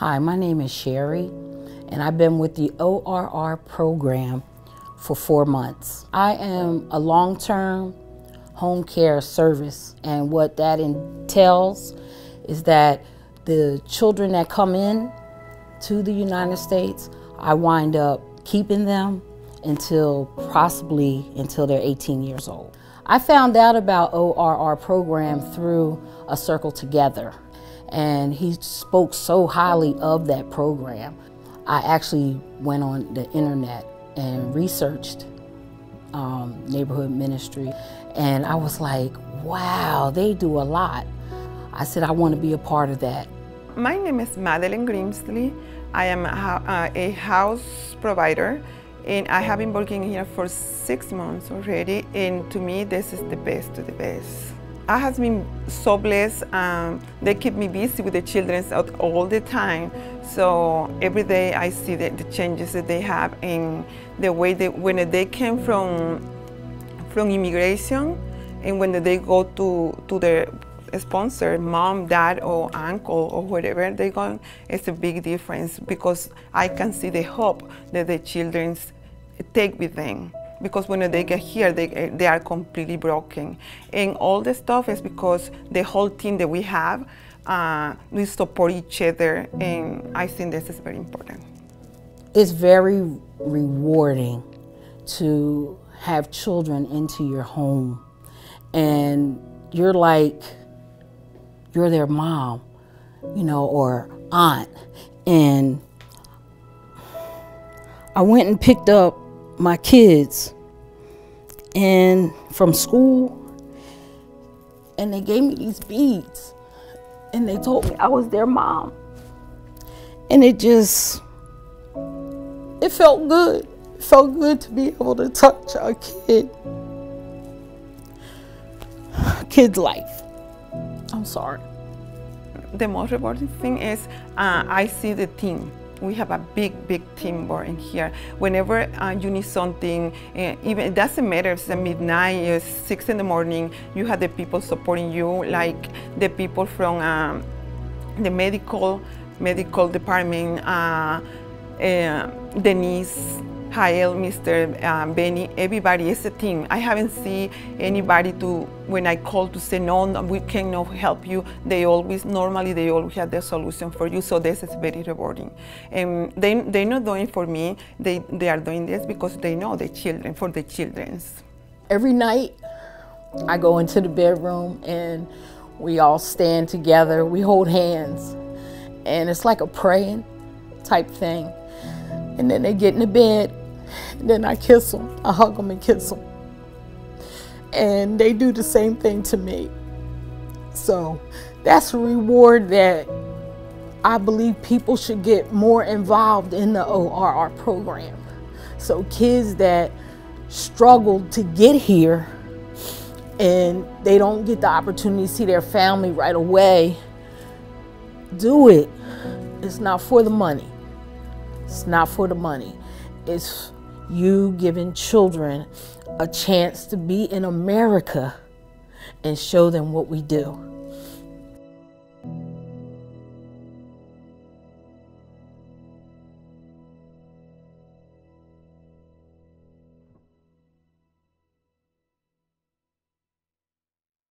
Hi, my name is Sherry, and I've been with the ORR program for four months. I am a long term home care service, and what that entails is that the children that come in to the United States, I wind up keeping them until possibly until they're 18 years old. I found out about ORR program through a Circle Together and he spoke so highly of that program. I actually went on the internet and researched um, neighborhood ministry, and I was like, wow, they do a lot. I said, I want to be a part of that. My name is Madeline Grimsley. I am a, uh, a house provider and I have been working here for six months already and to me this is the best of the best. I have been so blessed. Um, they keep me busy with the children all the time. So every day I see the, the changes that they have in the way they, when they came from, from immigration and when they go to, to their sponsor, mom, dad, or uncle, or whatever they go, it's a big difference because I can see the hope that the children take with them because when they get here, they, they are completely broken. And all the stuff is because the whole team that we have, uh, we support each other, and I think this is very important. It's very rewarding to have children into your home, and you're like, you're their mom, you know, or aunt. And I went and picked up my kids and from school and they gave me these beads and they told me I was their mom. And it just it felt good. It felt good to be able to touch a kid. Kid's life. I'm sorry. The most important thing is uh, I see the team we have a big, big team in here. Whenever uh, you need something, uh, even it doesn't matter if it's midnight, it's six in the morning, you have the people supporting you, like the people from um, the medical medical department, uh, uh Denise, Hael, Mr. Um, Benny, everybody is a team. I haven't seen anybody to, when I call to say, no, no, we cannot help you, they always, normally they always have the solution for you, so this is very rewarding. And they, they're not doing for me, they, they are doing this because they know the children, for the children's. Every night, I go into the bedroom and we all stand together, we hold hands, and it's like a praying type thing. And then they get in the bed and then I kiss them. I hug them and kiss them. And they do the same thing to me. So that's a reward that I believe people should get more involved in the ORR program. So kids that struggle to get here and they don't get the opportunity to see their family right away, do it. It's not for the money. It's not for the money. It's you giving children a chance to be in America and show them what we do.